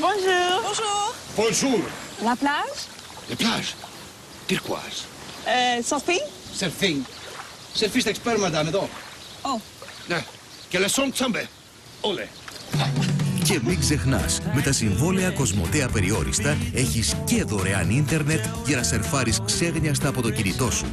Bonjour. Bonjour. Bonjour. La plage; La plage; Turquoise. euh, Surfing; Surfing. Surfist expert, madame, εδώ. Oh. Ναι. Και λεσόν τσάμπε. Όλε. Και μην ξεχνάς, με τα συμβόλαια κοσμοτέα Περιόριστα έχεις και δωρεάν ίντερνετ για να σερφάρεις ξέγνιαστα από το κινητό σου.